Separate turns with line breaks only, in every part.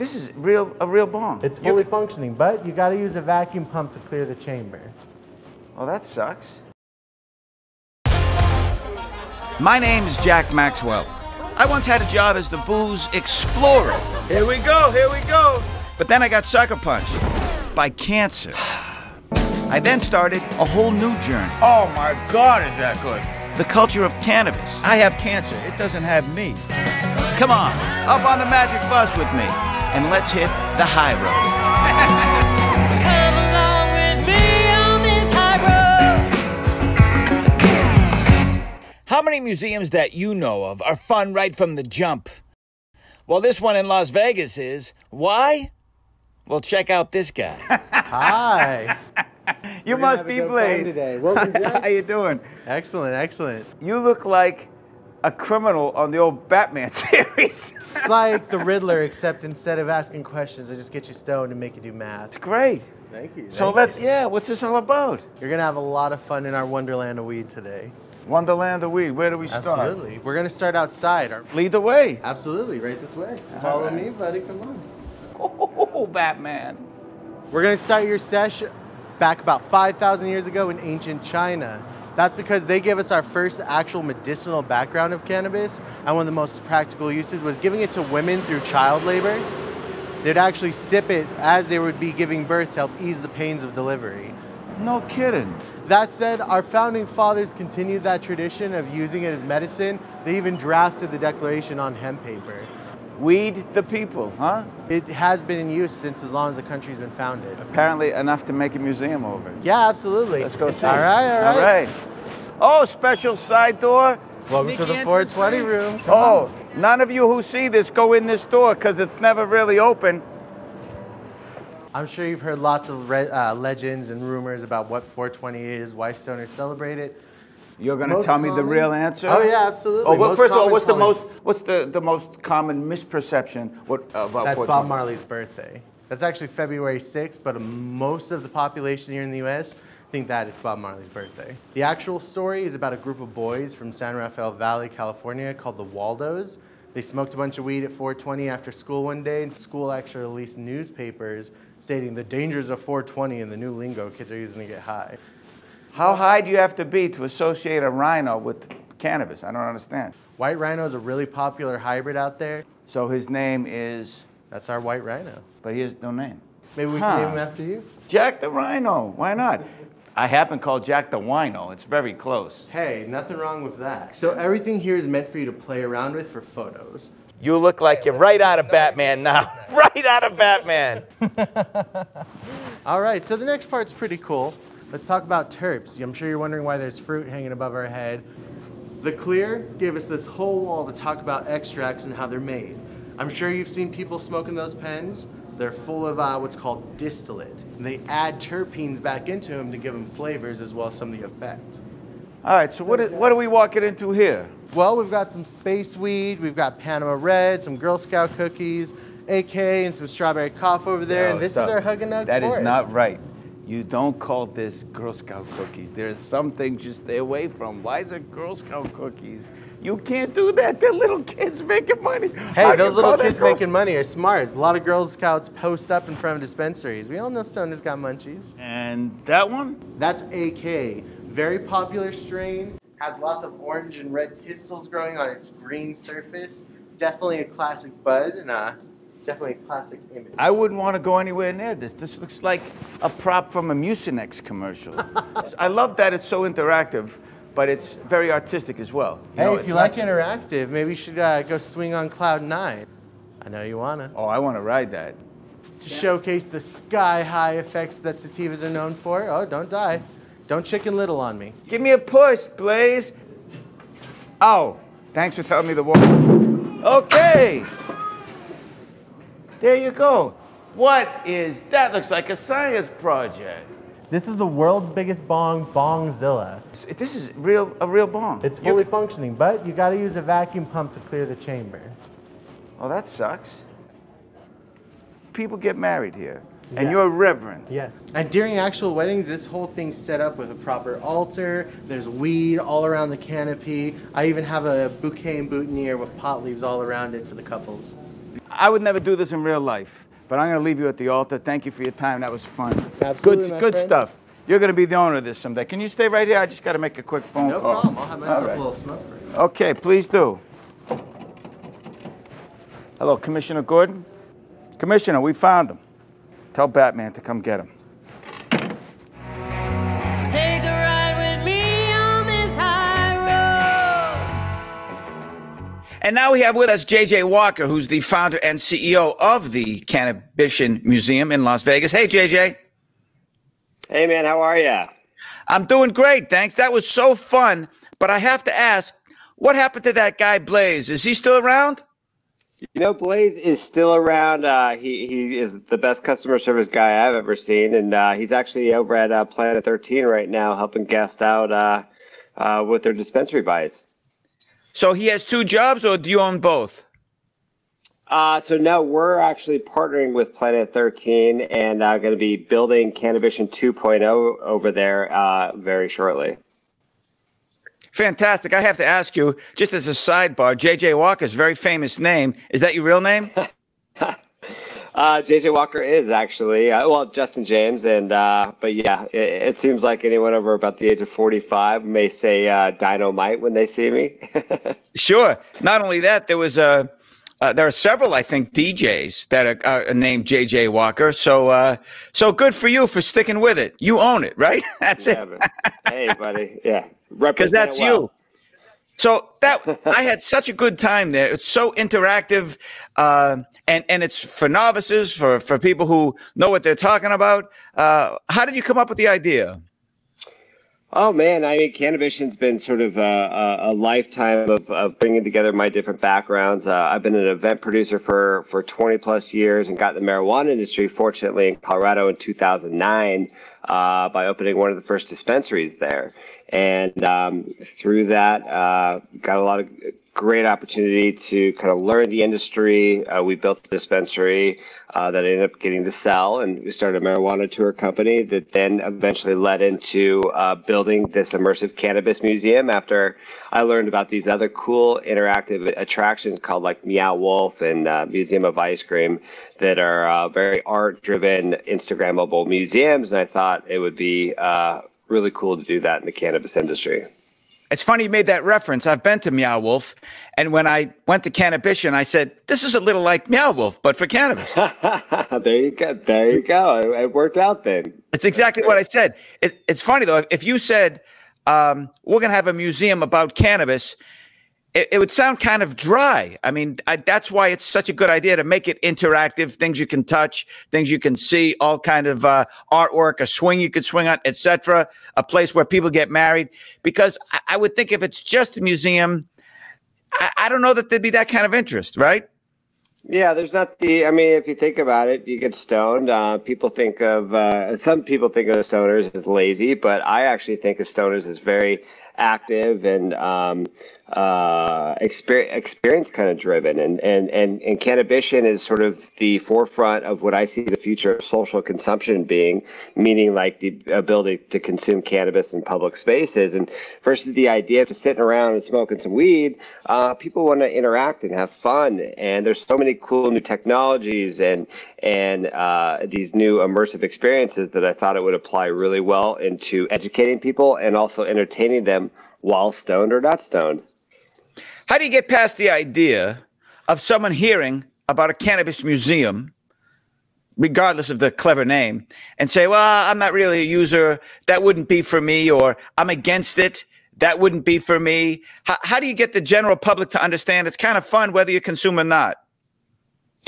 This is real a real bong.
It's fully
could-
functioning, but you gotta use a vacuum pump to clear the chamber.
Oh, that sucks. My name is Jack Maxwell. I once had a job as the booze explorer. Here we go, here we go. But then I got sucker punched by cancer. I then started a whole new journey. Oh my God, is that good? The culture of cannabis. I have cancer, it doesn't have me. Come on, up on the magic bus with me, and let's hit the high road.
Come along with me on this high road.
How many museums that you know of are fun right from the jump? Well, this one in Las Vegas is. Why? Well, check out this guy.
Hi.
You
We're
must be
have a good time
Blaze.
today. Welcome,
How you doing?
excellent, excellent.
You look like a criminal on the old Batman series.
It's like the Riddler, except instead of asking questions, I just get you stoned and make you do math.
it's great.
Thank you.
So let's, yeah, what's this all about?
You're gonna have a lot of fun in our Wonderland of Weed today.
Wonderland of Weed, where do we start?
Absolutely. We're gonna start outside. Our-
Lead the way.
Absolutely, right this way. Follow
right.
me, buddy. Come on.
Oh, Batman.
We're gonna start your session back about 5,000 years ago in ancient China. That's because they gave us our first actual medicinal background of cannabis, and one of the most practical uses was giving it to women through child labor. They'd actually sip it as they would be giving birth to help ease the pains of delivery.
No kidding.
That said, our founding fathers continued that tradition of using it as medicine. They even drafted the Declaration on hemp paper.
Weed the people, huh?
It has been in use since as long as the country's been founded.
Apparently enough to make a museum over it.
Yeah, absolutely.
Let's go see.
All right, all right.
All right. Oh, special side door.
Welcome to the 420 room.
Oh, none of you who see this go in this door because it's never really open.
I'm sure you've heard lots of re- uh, legends and rumors about what 420 is, why stoners celebrate it.
You're gonna
Most
tell me the real answer?
Oh, yeah, absolutely.
Oh, well,
Most
first of all,
common
what's the most what's the, the most common misperception what about
That's
420?
Bob Marley's birthday. That's actually February 6th, but most of the population here in the US think that it's Bob Marley's birthday. The actual story is about a group of boys from San Rafael Valley, California called the Waldos. They smoked a bunch of weed at 420 after school one day, and school actually released newspapers stating the dangers of 420 and the new lingo kids are using to get high.
How high do you have to be to associate a rhino with cannabis? I don't understand.
White rhino is a really popular hybrid out there.
So his name is,
That's our white rhino.
but he has no name.
Maybe we
Huh.
can name him after you?
Jack the Rhino. Why not? I happen to call Jack the Wino. It's very close.
Hey, nothing wrong with that. So everything here is meant for you to play around with for photos.
You look like you're right out of Batman now. right out of Batman.
All right, so the next part's pretty cool. Let's talk about terps. I'm sure you're wondering why there's fruit hanging above our head. The Clear gave us this whole wall to talk about extracts and how they're made. I'm sure you've seen people smoking those pens. They're full of uh, what's called distillate. And they add terpenes back into them to give them flavors as well as some of the effect.
All right, so what, is, what are we walking into here?
Well, we've got some space weed, we've got Panama Red, some Girl Scout cookies, AK, and some strawberry cough over there.
Yo,
and this
stop.
is our Hug and Nug
That is
forest.
not right. You don't call this Girl Scout cookies. There's something to stay away from. Why is it Girl Scout cookies? You can't do that. They're little kids making money.
Hey,
How
those little kids
Girl-
making money are smart. A lot of Girl Scouts post up in front of dispensaries. We all know Stoner's got munchies.
And that one?
That's AK. Very popular strain. Has lots of orange and red pistils growing on its green surface. Definitely a classic bud and uh, definitely a classic image.
I wouldn't want to go anywhere near this. This looks like a prop from a Mucinex commercial. I love that it's so interactive, but it's very artistic as well.
hey,
know,
if you like interactive, maybe you should uh, go swing on Cloud 9. I know you wanna.
Oh, I want to ride that.
To showcase the sky high effects that sativas are known for. Oh, don't die. Don't chicken little on me.
Give me a push, Blaze. Oh, thanks for telling me the word. Okay. There you go. What is that? Looks like a science project.
This is the world's biggest bong, Bongzilla.
This is real, a real bong.
It's fully
could-
functioning, but you gotta use a vacuum pump to clear the chamber.
oh, that sucks. People get married here, and you're a reverend.
Yes. And during actual weddings, this whole thing's set up with a proper altar. There's weed all around the canopy. I even have a bouquet and boutonniere with pot leaves all around it for the couples.
I would never do this in real life, but I'm going to leave you at the altar. Thank you for your time. That was fun.
Absolutely,
good,
my
good
friend.
stuff. You're going to be the owner of this someday. Can you stay right here? I just got to make a quick phone
No
call.
problem. I'll have myself
All right.
a little smoke break.
Okay, please do. Hello, Commissioner Gordon. Commissioner, we found him. Tell Batman to come get him. And now we have with us JJ Walker, who's the founder and CEO of the Cannabition Museum in Las Vegas. Hey, JJ.
Hey man, how are you?
I'm doing great, thanks. That was so fun. But I have to ask, what happened to that guy Blaze? Is he still around?
You know, Blaze is still around. Uh, he he is the best customer service guy I've ever seen, and uh, he's actually over at uh, Planet 13 right now, helping guests out uh, uh, with their dispensary buys.
So he has two jobs, or do you own both?
Uh, so now we're actually partnering with Planet 13 and uh, going to be building Cannabition 2.0 over there uh, very shortly.
Fantastic. I have to ask you, just as a sidebar, JJ Walker's very famous name. Is that your real name?
Uh, JJ Walker is actually uh, well Justin James, and uh, but yeah, it, it seems like anyone over about the age of forty-five may say uh, Dynamite when they see me.
Sure. Not only that, there was a. Uh, there are several, I think, DJs that are, are named JJ Walker. So, uh, so good for you for sticking with it. You own it, right? That's
Yeah,
it.
hey, buddy, yeah,
Because that's
well.
you. So that I had such a good time there. It's so interactive, uh, and and it's for novices, for for people who know what they're talking about. Uh, how did you come up with the idea?
Oh man, I mean, Cannabition's been sort of a, a, lifetime of, of bringing together my different backgrounds. Uh, I've been an event producer for, for 20 plus years and got in the marijuana industry, fortunately, in Colorado in 2009 uh, by opening one of the first dispensaries there. And um, through that, uh, got a lot of great opportunity to kind of learn the industry. Uh, we built a dispensary uh, that I ended up getting to sell, and we started a marijuana tour company that then eventually led into uh, building this immersive cannabis museum. After I learned about these other cool interactive attractions called like Meow Wolf and uh, Museum of Ice Cream that are uh, very art-driven, Instagrammable museums, and I thought it would be uh, really cool to do that in the cannabis industry.
It's funny you made that reference. I've been to Meow Wolf, and when I went to Cannabition, I said, "This is a little like Meow Wolf, but for cannabis."
there you go. There you go. It, it worked out then.
It's exactly what I said. It, it's funny though. If you said um, we're going to have a museum about cannabis, it, it would sound kind of dry. I mean, I, that's why it's such a good idea to make it interactive. Things you can touch, things you can see, all kind of uh, artwork, a swing you could swing on, etc. A place where people get married. Because I, I would think if it's just a museum, I, I don't know that there'd be that kind of interest, right?
Yeah, there's not the. I mean, if you think about it, you get stoned. Uh, people think of uh, some people think of stoners as lazy, but I actually think of stoners as very active and um, uh, experience, experience kind of driven. And, and, and, and Cannabition is sort of the forefront of what I see the future of social consumption being, meaning like the ability to consume cannabis in public spaces. And versus the idea of just sitting around and smoking some weed, uh, people want to interact and have fun. And there's so many cool new technologies and, and uh, these new immersive experiences that I thought it would apply really well into educating people and also entertaining them while stoned or not stoned.
How do you get past the idea of someone hearing about a cannabis museum, regardless of the clever name, and say, well, I'm not really a user. That wouldn't be for me, or I'm against it. That wouldn't be for me. How, how do you get the general public to understand it's kind of fun whether you consume or not?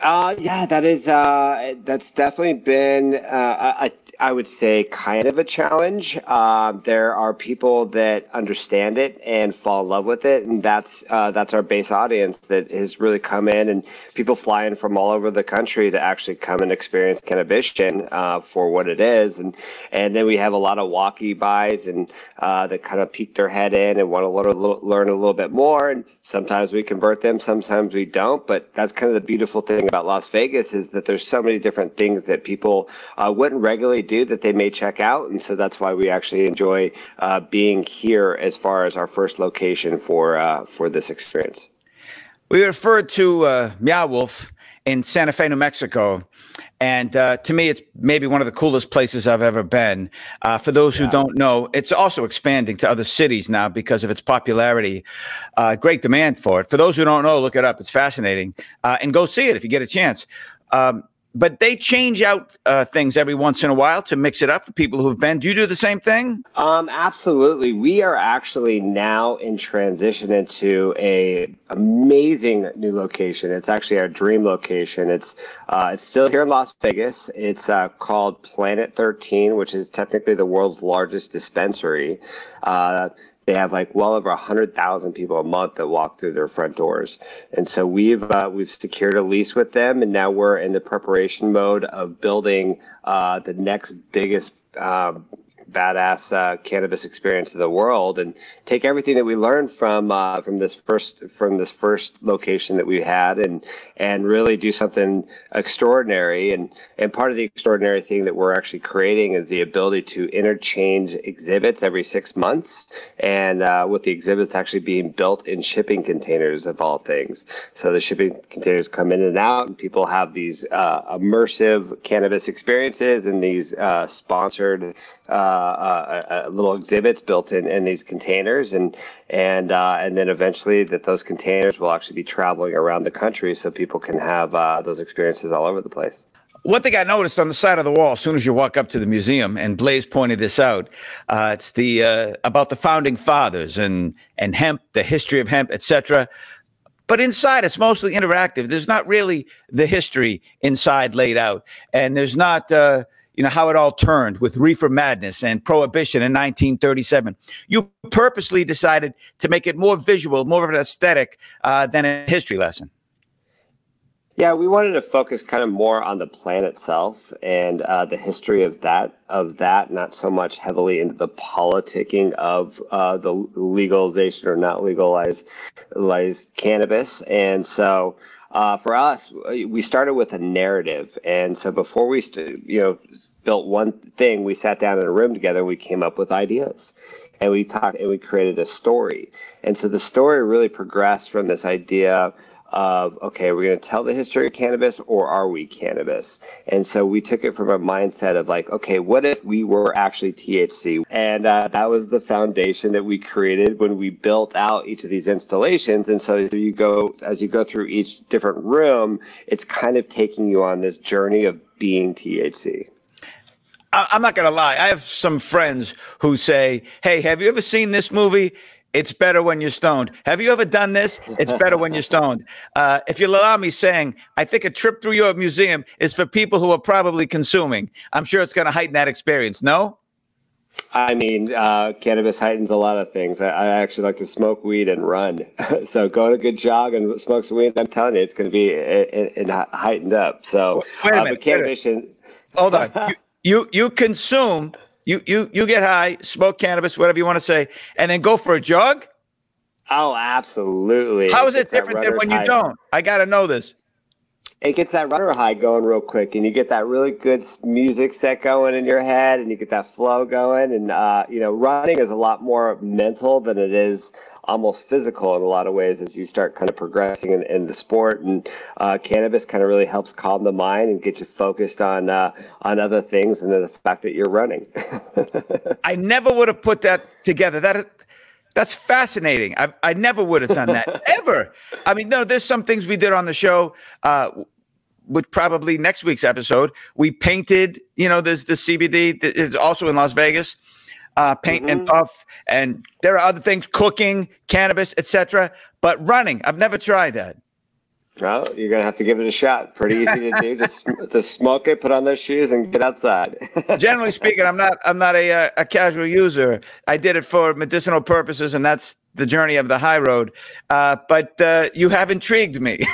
Uh, yeah, that is uh, that's definitely been uh, would say kind of a challenge. Uh, there are people that understand it and fall in love with it, and that's uh, that's our base audience that has really come in, and people fly in from all over the country to actually come and experience Cannabition uh, for what it is, and and then we have a lot of walkie buys and uh, that kind of peek their head in and want to learn a little, learn a little bit more, and sometimes we convert them, sometimes we don't, but that's kind of the beautiful thing about Las Vegas is that there's so many different things that people uh, wouldn't regularly do that they may check out, and so that's why we actually enjoy uh, being here as far as our first location for uh, for this experience.
We referred to uh, Meow Wolf, in Santa Fe, New Mexico. And uh, to me, it's maybe one of the coolest places I've ever been. Uh, for those who don't know, it's also expanding to other cities now because of its popularity. Uh, great demand for it. For those who don't know, look it up. It's fascinating. Uh, and go see it if you get a chance. Um, but they change out uh, things every once in a while to mix it up for people who've been. Do you do the same thing?
Um, absolutely. We are actually now in transition into a amazing new location. It's actually our dream location. It's uh, it's still here in Las Vegas. It's uh, called Planet 13, which is technically the world's largest dispensary. Uh, they have like well over 100,000 people a month that walk through their front doors. And so we've uh, we've secured a lease with them and now we're in the preparation mode of building uh, the next biggest um, badass uh, cannabis experience of the world and take everything that we learned from uh, from this first from this first location that we had and and really do something extraordinary. And and part of the extraordinary thing that we're actually creating is the ability to interchange exhibits every six months and uh, with the exhibits actually being built in shipping containers of all things. So the shipping containers come in and out and people have these uh, immersive cannabis experiences and these uh, sponsored uh, uh, uh, little exhibits built in, in these containers, and and uh, and then eventually that those containers will actually be traveling around the country, so people can have uh, those experiences all over the place.
One thing I noticed on the side of the wall, as soon as you walk up to the museum, and Blaze pointed this out, uh, it's the uh, about the founding fathers and and hemp, the history of hemp, etc. But inside, it's mostly interactive. There's not really the history inside laid out, and there's not. Uh, you know how it all turned with reefer madness and prohibition in 1937 you purposely decided to make it more visual more of an aesthetic uh, than a history lesson
yeah we wanted to focus kind of more on the plan itself and uh, the history of that of that not so much heavily into the politicking of uh, the legalization or not legalized, legalized cannabis and so uh, for us, we started with a narrative, and so before we, st- you know, built one thing, we sat down in a room together. We came up with ideas, and we talked and we created a story. And so the story really progressed from this idea of okay, we're going to tell the history of cannabis, or are we cannabis? And so we took it from a mindset of like, okay, what if we were actually THC? And uh, that was the foundation that we created when we built out each of these installations. And so you go as you go through each different room, it's kind of taking you on this journey of being THC.
I'm not going to lie. I have some friends who say, Hey, have you ever seen this movie? It's better when you're stoned. Have you ever done this? It's better when you're stoned. Uh, if you'll allow me saying, I think a trip through your museum is for people who are probably consuming. I'm sure it's going to heighten that experience. No?
I mean, uh, cannabis heightens a lot of things. I, I, actually like to smoke weed and run. so go on a good jog and smoke some weed. I'm telling you, it's going to be in, in heightened up. So,
wait a uh, minute. cannabis. Hold on. You, you you consume you you you get high, smoke cannabis, whatever you want to say, and then go for a jog.
Oh, absolutely.
How is it different than when you don't? I got to know this.
It gets that runner high going real quick, and you get that really good music set going in your head, and you get that flow going. And uh, you know, running is a lot more mental than it is almost physical in a lot of ways as you start kind of progressing in, in the sport. And uh, cannabis kind of really helps calm the mind and get you focused on uh, on other things and the fact that you're running.
I never would have put that together. That is, that's fascinating. I, I never would have done that ever. I mean, no, there's some things we did on the show. Uh, with probably next week's episode, we painted. You know, there's the CBD. It's also in Las Vegas uh, paint mm-hmm. and puff, and there are other things, cooking, cannabis, etc. But running, I've never tried that.
Well, you're gonna have to give it a shot. Pretty easy to do. Just to smoke it, put on those shoes, and get outside.
Generally speaking, I'm not I'm not a uh, a casual user. I did it for medicinal purposes, and that's the journey of the high road. Uh, but uh, you have intrigued me.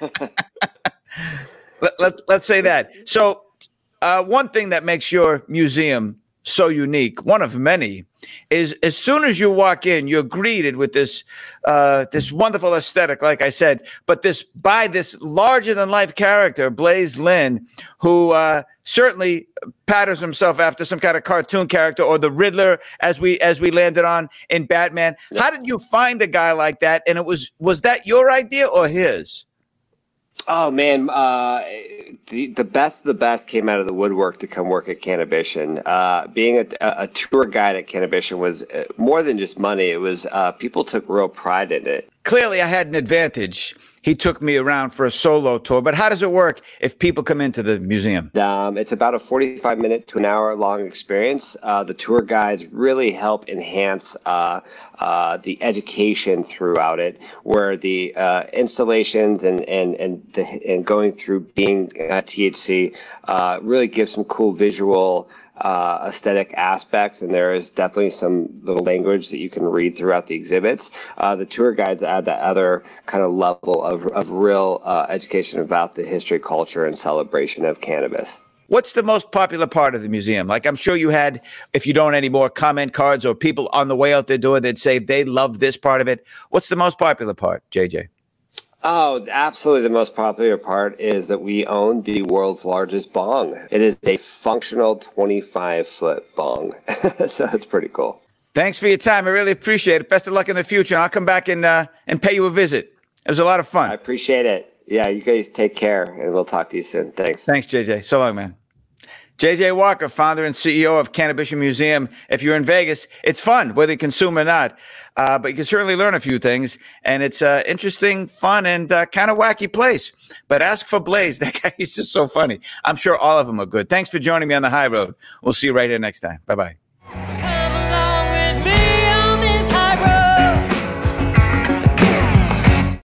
let, let, let's say that. So, uh, one thing that makes your museum so unique, one of many, is as soon as you walk in, you're greeted with this uh, this wonderful aesthetic, like I said, but this by this larger than life character, Blaze Lynn, who uh, certainly patterns himself after some kind of cartoon character or the Riddler, as we as we landed on in Batman. How did you find a guy like that? And it was was that your idea or his?
Oh man, uh, the the best of the best came out of the woodwork to come work at Cannabition. Uh, being a, a tour guide at Cannabition was uh, more than just money. It was uh, people took real pride in it.
Clearly, I had an advantage. He took me around for a solo tour, but how does it work if people come into the museum?
Um, it's about a 45 minute to an hour long experience. Uh, the tour guides really help enhance uh, uh, the education throughout it, where the uh, installations and and and the, and going through being THC uh, really gives some cool visual uh, aesthetic aspects, and there is definitely some little language that you can read throughout the exhibits. Uh, the tour guides add that other kind of level of, of real uh, education about the history, culture, and celebration of cannabis.
What's the most popular part of the museum? Like, I'm sure you had, if you don't anymore, comment cards or people on the way out the door that say they love this part of it. What's the most popular part, JJ?
Oh, absolutely. The most popular part is that we own the world's largest bong. It is a functional 25 foot bong. so it's pretty cool.
Thanks for your time. I really appreciate it. Best of luck in the future. I'll come back and uh, and pay you a visit. It was a lot of fun.
I appreciate it. Yeah, you guys take care and we'll talk to you soon. Thanks.
Thanks, JJ. So long, man. JJ Walker, founder and CEO of Cannabition Museum. If you're in Vegas, it's fun, whether you consume or not. Uh, but you can certainly learn a few things. And it's an uh, interesting, fun, and uh, kind of wacky place. But ask for Blaze. That guy, is just so funny. I'm sure all of them are good. Thanks for joining me on the high road. We'll see you right here next time. Bye bye.